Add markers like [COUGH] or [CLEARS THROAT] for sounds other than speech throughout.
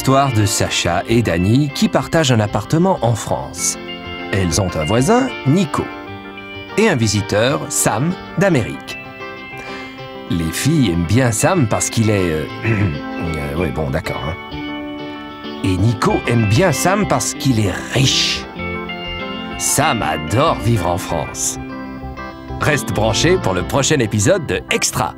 l'histoire de Sacha et Dani qui partagent un appartement en France. Elles ont un voisin, Nico, et un visiteur, Sam, d'Amérique. Les filles aiment bien Sam parce qu'il est... euh, [CLEARS THROAT] euh, oui, bon, d'accord. hein. Et Nico aime bien Sam parce qu'il est riche. Sam adore vivre en France. Reste branché pour le prochain épisode de Extra.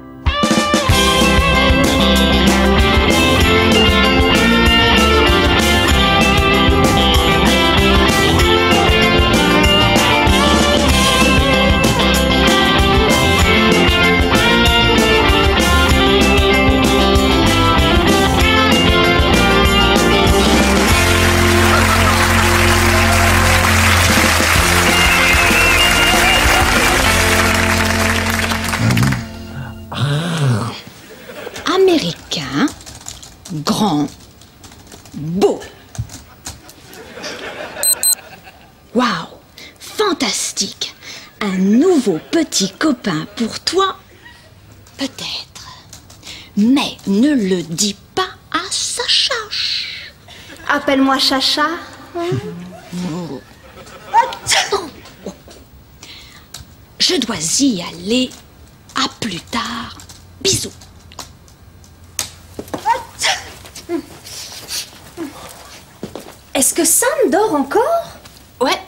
Nouveau petit copain pour toi, peut-être. Mais ne le dis pas à Sacha. Appelle-moi Chacha. Je dois y aller. À plus tard. Bisous. Est-ce que Sam dort encore? Ouais.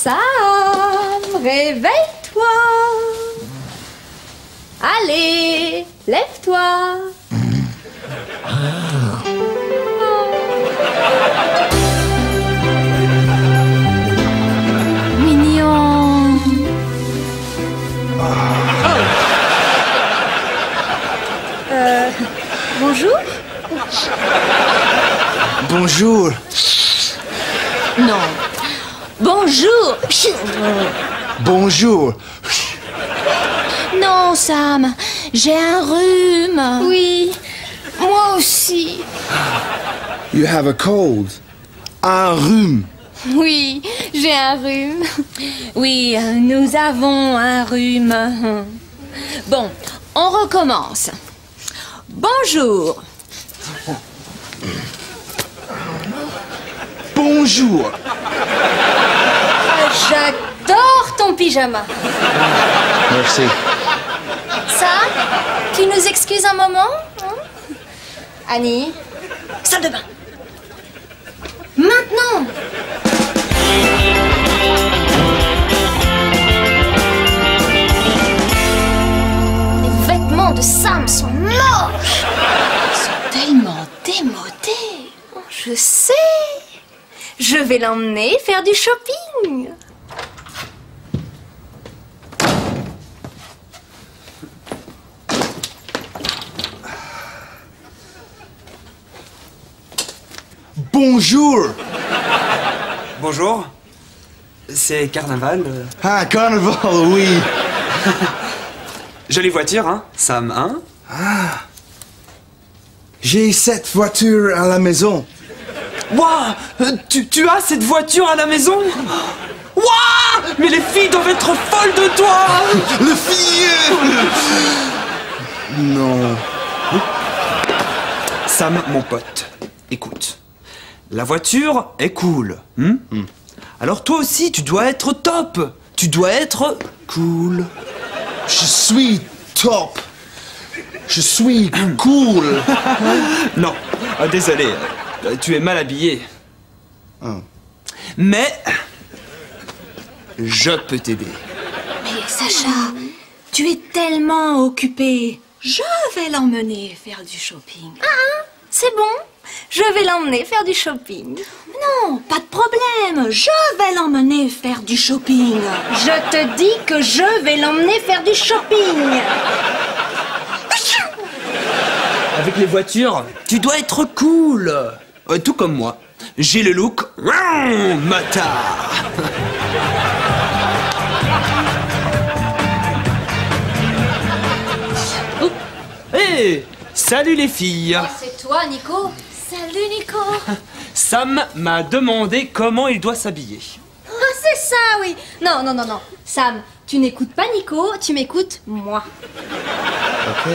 Sam, réveille-toi. Allez, lève-toi. Mignon. Bonjour. Bonjour. Non. Bonjour. Bonjour. Non, Sam. J'ai un rhume. Oui, moi aussi. You have a cold. Un rhume. Oui, j'ai un rhume. Oui, nous avons un rhume. Bon, on recommence. Bonjour. Bonjour. J'adore ton pyjama. Merci. Ça, tu nous excuses un moment hein? Annie Salle de bain. Maintenant vais l'emmener faire du shopping Bonjour. Bonjour. C'est Carnaval. euh, Ah, carnaval, oui. [LAUGHS] Jolie voiture, hein Sam, hein? J'ai cette voiture à la maison. Waouh tu, tu as cette voiture à la maison? Waouh Mais les filles doivent être folles de toi Le fille. Non. Sam, mon pote, écoute. La voiture est cool. hmm Alors toi aussi, tu dois être top. Tu dois être cool. Je suis top. Je suis cool. Non, ah, désolé, tu es mal habillé. Ah. Mais je peux t'aider. Mais Sacha, tu es tellement occupé. Je vais l'emmener faire du shopping. C'est bon Je vais l'emmener faire du shopping. Non, pas de problème. Je vais l'emmener faire du shopping. Je te dis que je vais l'emmener faire du shopping. Avec les voitures, tu dois être cool. Euh, tout comme moi. J'ai le look motard. [LAUGHS] Oh, Hé Salut les filles C'est toi, Nico Salut, Nico. [LAUGHS] Sam m'a demandé comment il doit s'habiller. Ah, c'est ça, oui. Non, non, non, non. Sam, tu n'écoutes pas Nico, tu m'écoutes moi. Ok.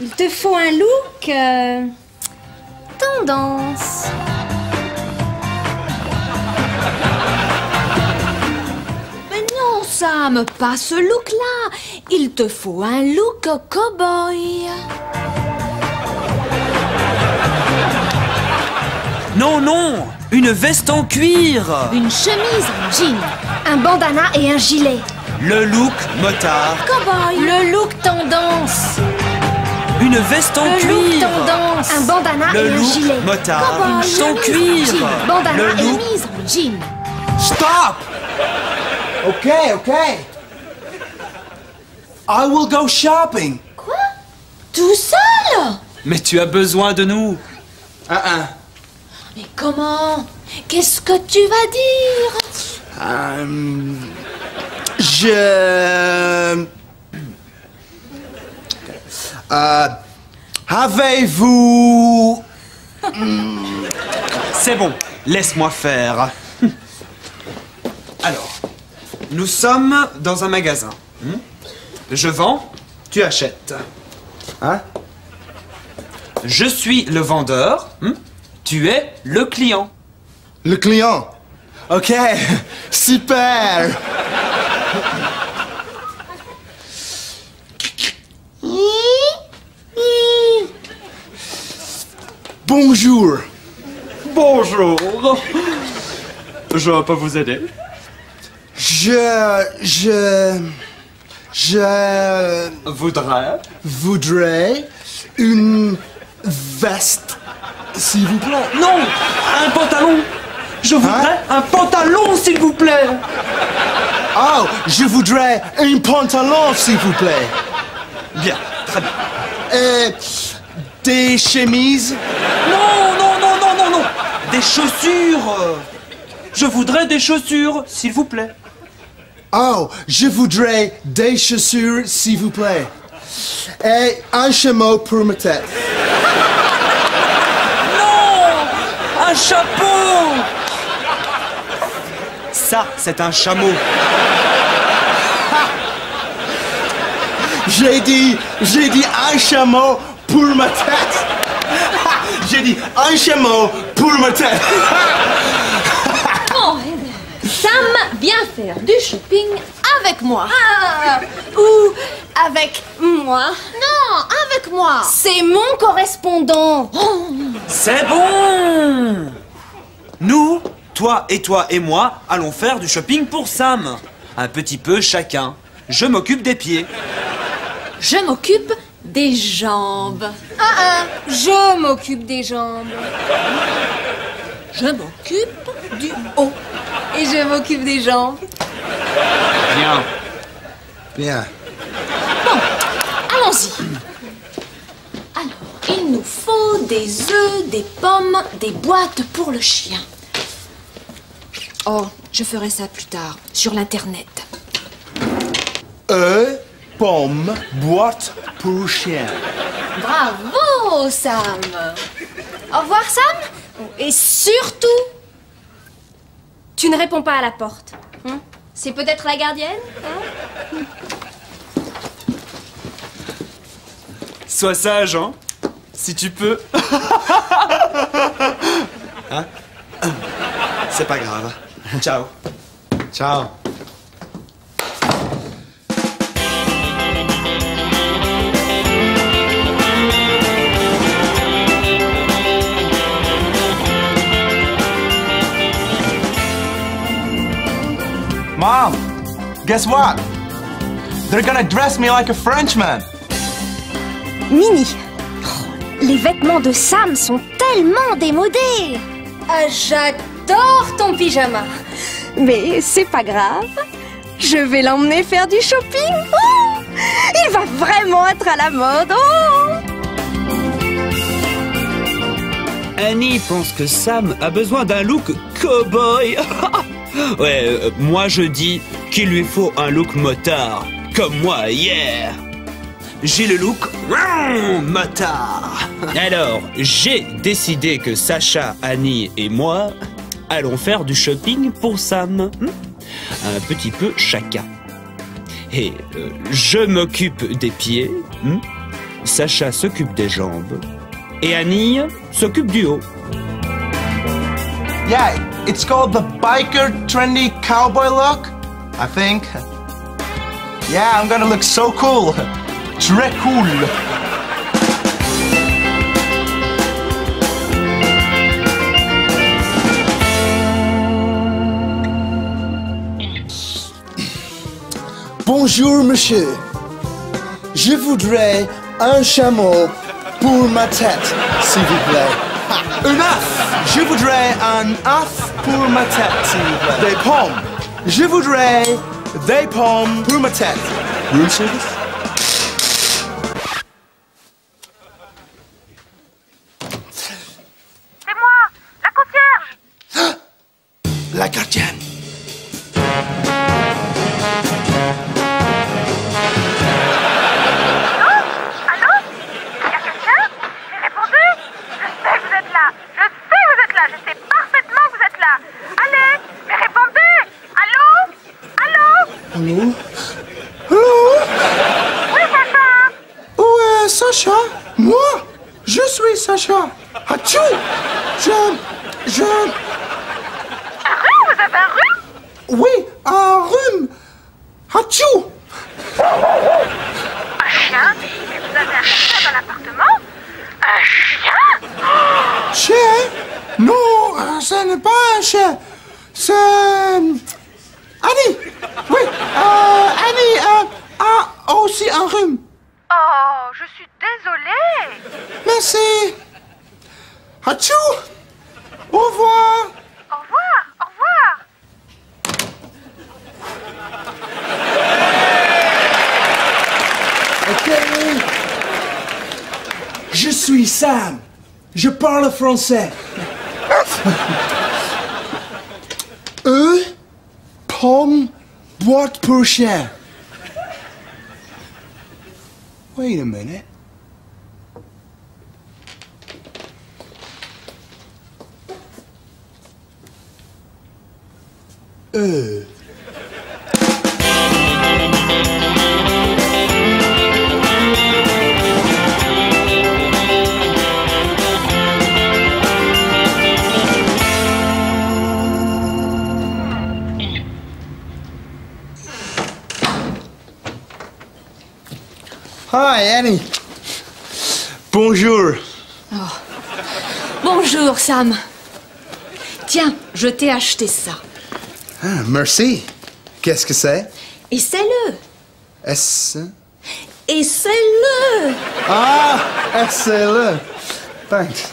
Il te faut un look euh, tendance. Mais non, Sam, pas ce look-là. Il te faut un look cow-boy. Non, non Une veste en cuir Une chemise en jean. Un bandana et un gilet. Le look motard Cow-boy. Le look tendance. Une veste en Le cuir look tendance. Un bandana Le et un look gilet. motard Sans chemise cuir en jean. Bandana Le et look Chemise en jean. Stop! Okay, okay. I will go shopping. Tout seul? Mais tu as besoin de nous Uh-uh. Mais comment? Qu'est-ce que tu vas dire? Um, je... Euh, Avez-vous... C'est bon, laisse-moi faire. Alors, nous sommes dans un magasin. hmm Je vends, tu achètes. Hein? Je suis le vendeur, hmm tu es le client. Le client. Ok, [LAUGHS] super. Bonjour. Bonjour. Je peux vous aider Je... Je... Je... Voudrais voudrais une veste, s'il vous plaît. Non Un pantalon Je voudrais un pantalon, s'il vous plaît Oh, je voudrais un pantalon, s'il vous plaît. Bien, très bien. Euh, des chemises. Non, non, non, non, non, non Des chaussures Je voudrais des chaussures, s'il vous plaît. Oh, je voudrais des chaussures, s'il vous plaît. Et un chameau pour ma tête. Non Un chapeau Ça, c'est un chameau. J'ai dit, j'ai dit un chameau pour ma tête. [LAUGHS] J'ai dit un chameau pour ma tête. Oh, eh Sam vient faire du shopping avec moi. Ah, ou avec moi. Non, avec moi. C'est mon correspondant. C'est bon Nous, toi et toi et moi, allons faire du shopping pour Sam. Un petit peu chacun. Je m'occupe des pieds. Je m'occupe des jambes. Ah, ah, je m'occupe des jambes. Je m'occupe du haut. Et je m'occupe des jambes. Bien. Bien. Allons-y. Alors, il nous faut des œufs, des pommes, des boîtes pour le chien. Oh, je ferai ça plus tard, sur l'internet. œufs, pommes, boîte pour chien. Bravo, Sam. Au revoir, Sam. Et surtout, tu ne réponds pas à la porte. hein C'est peut-être la gardienne hein Sois sage, hein Si tu peux. [LAUGHS] Hein? C'est pas grave. Ciao. Ciao. Guess what? They're gonna dress me like a Frenchman. Mini. Les vêtements de Sam sont tellement démodés. Ah, j'adore ton pyjama. Mais c'est pas grave. Je vais l'emmener faire du shopping. Oh, il va vraiment être à la mode. Oh. Annie pense que Sam a besoin d'un look cow-boy. [LAUGHS] ouais, euh, moi je dis qu'il lui faut un look motard. Comme moi hier. J'ai le look motard. [LAUGHS] Alors, j'ai décidé que Sacha, Annie et moi allons faire du shopping pour Sam. Hmm Un petit peu chacun. Et euh, je m'occupe des pieds. hmm Sacha s'occupe des jambes. Et Annie s'occupe du haut. Yeah, it's called the biker trendy cowboy look, I think. Yeah, I'm gonna look so cool. Très cool. Bonjour, monsieur. Je voudrais un chameau pour ma tête, s'il vous plaît. [LAUGHS] Un œuf. Je voudrais un œuf pour ma tête, s'il vous plaît. Des pommes. Je voudrais des pommes pour ma tête. Room service? Sacha? Moi? Je suis Sacha. Achou! Je... Je... Un rhume Vous avez un rhume? Oui, un rhume. Achou! Un chien? Mais vous avez un chien dans l'appartement? Un chien? Chien? Non, euh, ce n'est pas un chien. C'est... Annie! Oui, euh, Annie euh, a aussi un rhume. Oh, je suis désolée Merci. Achou! Au revoir. Au revoir Au revoir Ok. Je suis Sam. Je parle français. [LAUGHS] Eux, pomme, boîte pour chien. Wait a minute. Eux. Hi, Annie. Bonjour. Bonjour, Sam. Tiens, je t'ai acheté ça. Ah, merci. Qu'est-ce que c'est? Essaie-le. Est-ce... Essaie-le. Ah, essaie-le. Thanks.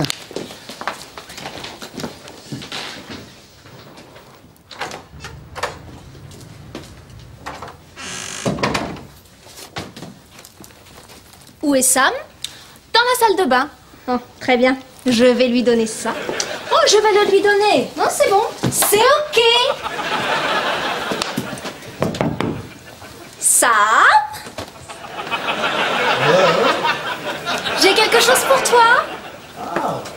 Est Sam Dans la salle de bain. Oh, très bien. Je vais lui donner ça. Oh, je vais le lui donner. Non, c'est bon. C'est ok. Sam J'ai quelque chose pour toi.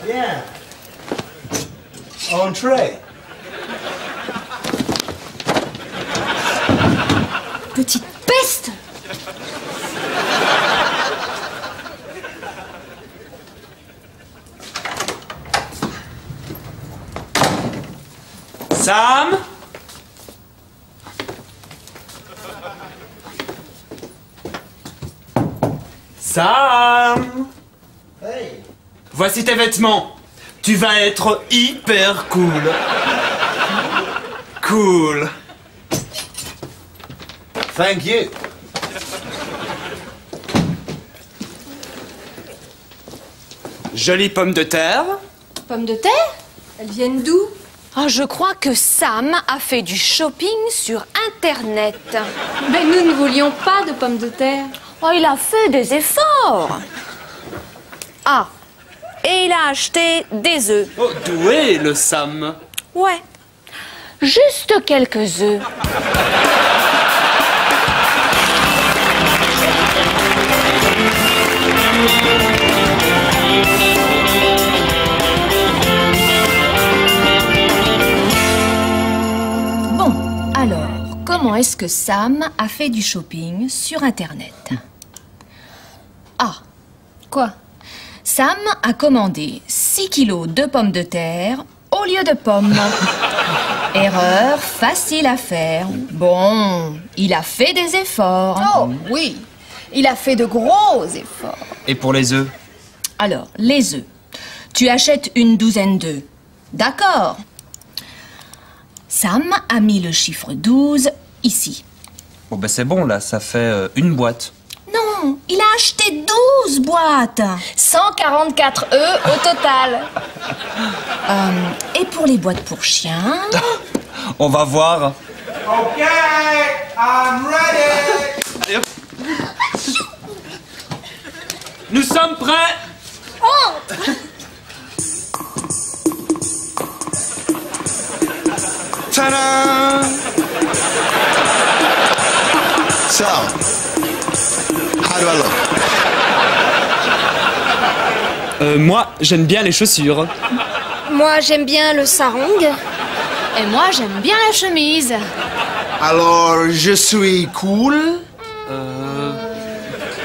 Bien. Entrée. Petite peste. Sam? Sam? Hey. Voici tes vêtements. Tu vas être hyper cool. Cool. Thank you. Jolie pomme de terre. Pommes de terre? Elles viennent d'où? Oh, je crois que Sam a fait du shopping sur Internet. Ben, nous ne voulions pas de pommes de terre. Oh, il a fait des efforts. Ah, et il a acheté des œufs. Oh, doué le Sam? Ouais, juste quelques œufs. Comment est-ce que Sam a fait du shopping sur Internet Ah, Quoi Sam a commandé 6 kilos de pommes de terre au lieu de pommes. [LAUGHS] Erreur facile à faire. Bon, il a fait des efforts. Oh oui, il a fait de gros efforts. Et pour les œufs Alors, les œufs. Tu achètes une douzaine d'œufs. D'accord. Sam a mis le chiffre 12 ici. Bon, ben c'est bon, là, ça fait euh, une boîte. Non, il a acheté 12 boîtes. 144 œufs au total. [LAUGHS] Et pour les boîtes pour chiens? [LAUGHS] On va voir. Okay, I'm ready. [LAUGHS] Nous sommes prêts Ta-da! So, how do I look? Euh, moi, j'aime bien les chaussures. Moi, j'aime bien le sarong. Et moi, j'aime bien la chemise. Alors, je suis cool?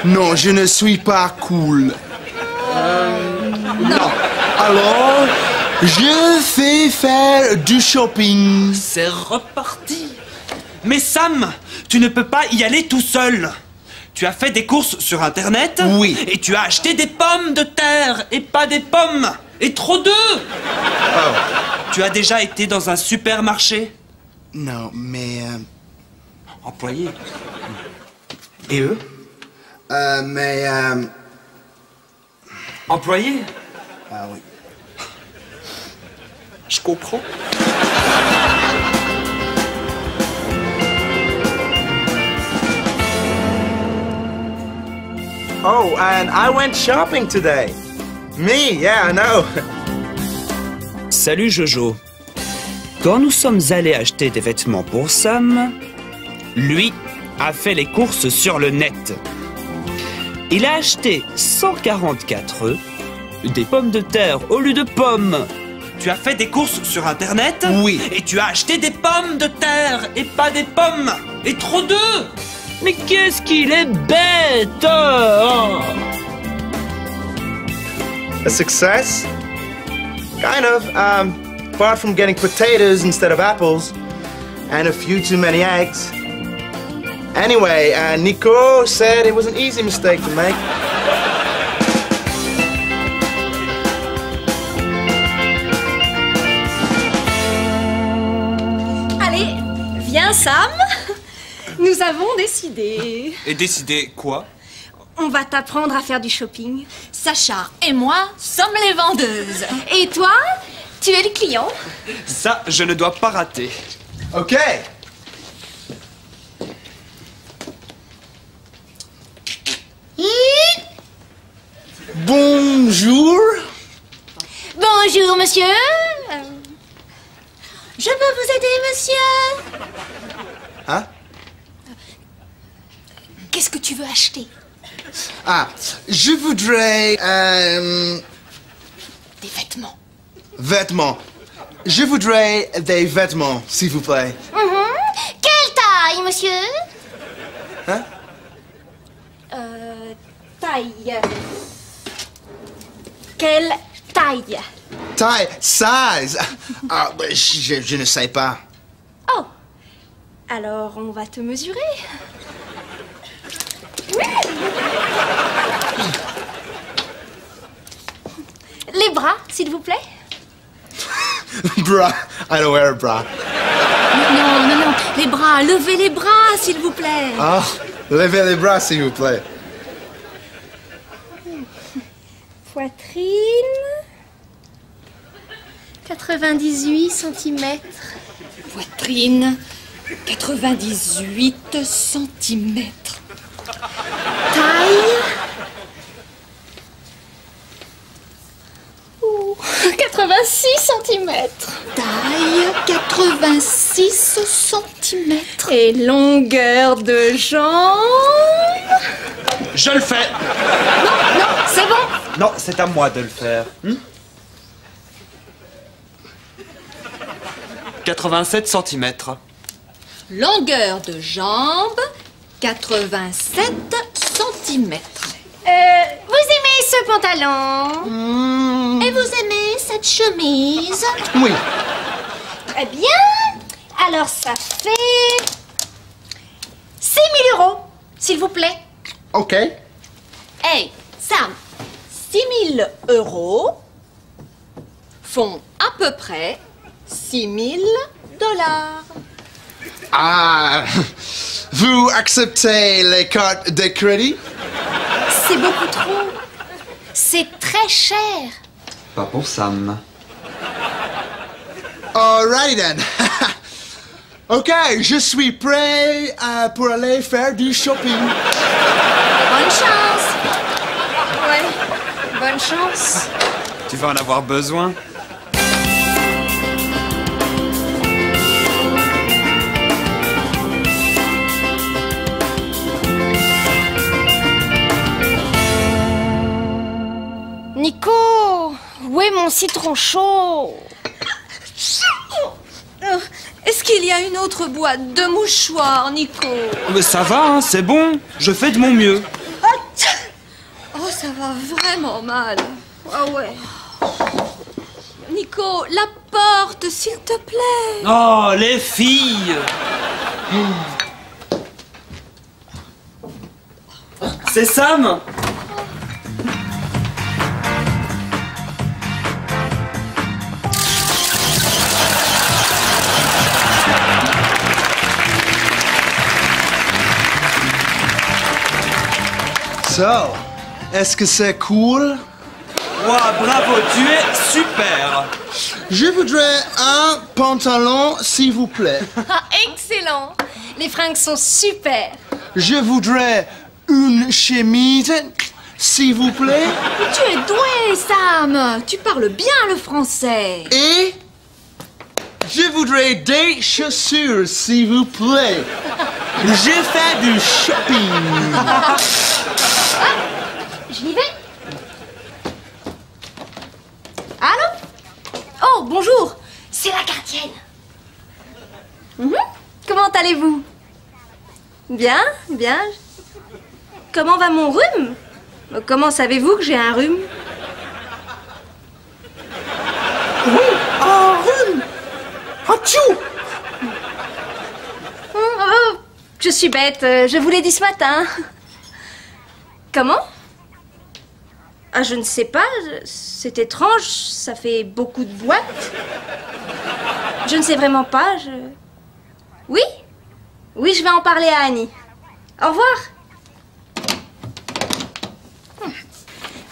Non, je ne suis pas cool. non. Alors, je fais faire du shopping. C'est reparti. Mais Sam, tu ne peux pas y aller tout seul. Tu as fait des courses sur Internet Oui. Et tu as acheté des pommes de terre et pas des pommes. Et trop d'œufs. Tu as déjà été dans un supermarché? Non, mais... euh, Employé. Et eux? euh, mais... euh, Employé? Ah oui. Je comprends. Oh, and I went shopping today. Me, yeah, I know. Salut Jojo. Quand nous sommes allés acheter des vêtements pour Sam, lui a fait les courses sur le net. Il a acheté 144 œufs, des pommes de terre au lieu de pommes. Tu as fait des courses sur Internet Oui. Et tu as acheté des pommes de terre et pas des pommes. Et trop d'œufs. Mais qu'est-ce qu'il est bête oh A success? Kind of. Um, apart from getting potatoes instead of apples, and a few too many eggs. Anyway, uh, Nico said it was an easy mistake to make. Allez, viens Sam. Nous avons décidé. Et décider quoi? On va t'apprendre à faire du shopping. Sacha et moi sommes les vendeuses. Et toi, tu es le client. Ça, je ne dois pas rater. Okay. Bonjour. Bonjour, monsieur. Je peux vous aider, monsieur? Hein? Qu'est-ce que tu veux acheter? Ah, je voudrais euh, Des vêtements. vêtements. Je voudrais des vêtements, s'il vous plaît. Quelle taille, monsieur? Hein? Euh, taille. Quelle taille? Taille, size. Ah, je, je ne sais pas. Oh Alors, on va te mesurer. Les bras, s'il vous plaît. [LAUGHS] Bra. I don't wear a bra. Non, non, non, les bras, levez les bras, s'il vous plaît. Ah, levez les bras, s'il vous plaît. Poitrine. 98 cm. Poitrine, 98 cm. Taille. Ouh, 86 cm. Taille, 86 cm. Et longueur de jambe. Je le fais Non, c'est bon. Non, c'est à moi de le faire. Hmm 87 cm. Longueur de jambe, 87 cm. Euh, ce pantalon Hmm, Et vous aimez cette chemise oui. Très bien. Alors ça fait 6 000 euros, s'il vous plaît. OK. Hey, Sam, 6 000 euros font à peu près 6 000 dollars. Ah, vous acceptez les cartes de crédit? C'est beaucoup trop. C'est très cher. Pas pour Sam. Alrighty then. [LAUGHS] OK, je suis prêt euh, pour aller faire du shopping. Bonne chance. Ouais, bonne chance. Tu vas en avoir besoin Nico, où est mon citron chaud? Euh, Est-ce qu'il y a une autre boîte de mouchoirs, Nico? Mais ça va, hein, c'est bon. Je fais de mon mieux. Oh, ça va vraiment mal. Ah ouais. Nico, la porte, s'il te plaît. Oh, les filles C'est Sam So, est-ce que c'est cool? Ouah, bravo, tu es super Je voudrais un pantalon, s'il vous plaît. [LAUGHS] Ah, excellent. Les fringues sont super. Je voudrais une chemise, s'il vous plaît. Tu es doué, Sam. Tu parles bien le français. Et je voudrais des chaussures, s'il vous plaît. J'ai fait du shopping. [LAUGHS] J'y vais. Allô? Oh, bonjour. C'est la gardienne. Mhm. Comment allez-vous? Bien, bien. Comment va mon rhume? Comment savez-vous que j'ai un rhume? Un rhume. Achou. Oh, oh, Je suis bête, euh, je vous l'ai dit ce matin. Comment? Ah, je ne sais pas, c'est étrange, ça fait beaucoup de boîtes. Je ne sais vraiment pas, je... Oui? Oui, je vais en parler à Annie. Au revoir.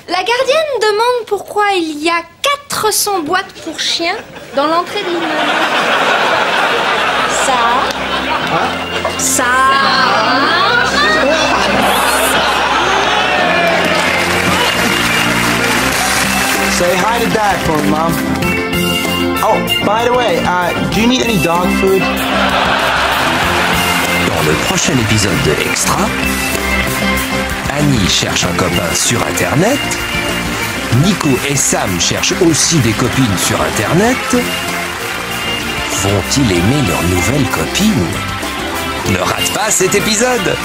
La gardienne demande pourquoi il y a 400 boîtes pour chiens dans l'entrée de l'immeuble. Ça. Ça. Say hi to Dad for me, Mom. By the way, do you need any dog food? Dans le prochain épisode de Extra, Annie cherche un copain sur Internet, Nico et Sam cherchent aussi des copines sur Internet. Vont-ils aimer leur nouvelle copine Ne rate pas cet épisode